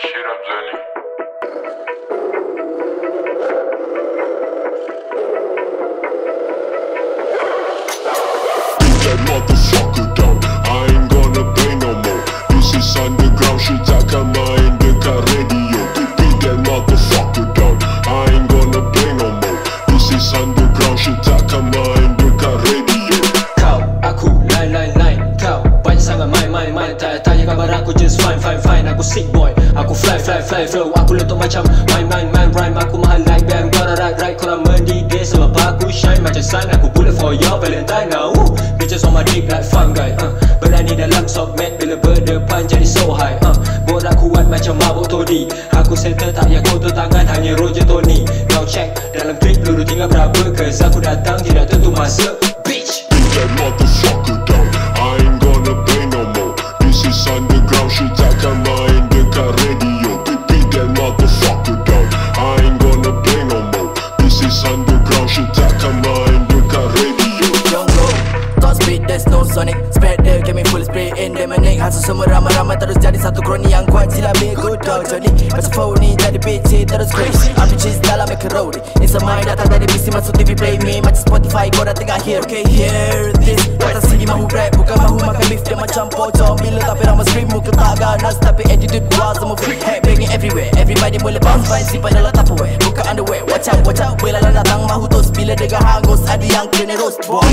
shit up, that motherfucker down I ain't gonna pay no more. This is underground shit takkan main dekat main, main Tak tanya kabar aku just fine, fine, fine. Aku sick boy, aku fly, fly, fly Flow. Aku letup macam main, main, main Rhyme. Aku mahal like bam Gonna right, right Korang mendidih sebab aku shine. Macam sun, aku bullet for your valentine now. Woo. Bitches on my dick like fun guy uh. Berani dalam sock mat Bila berdepan jadi so high uh. Borak kuat macam mabuk todi Aku settle tak payah kotor tangan Hanya Roger Tony. Kau check dalam clip Peluru tinggal berapa Cause aku datang tidak tentu masa sonic. Spread the game full spray in the manic Hasil semua ramai-ramai terus jadi satu kroni yang kuat Sila be good dog Johnny. Macam phony jadi bitch terus crazy. I'm bitches dalam roadie Inside mind datang dari PC masuk TV play me. Macam Spotify dah tengah hear. Okay hear this. Datang sini mahu rap bukan mahu makan beef Dia macam pocong bila tapi ramai scream Muka tak ganas tapi attitude gua semua free Hey banging everywhere. Everybody boleh bounce fine simpan dalam tupperware Buka underwear Watch out watch out Bila datang mahu tos Bila dengar hangus ada yang kena roast boy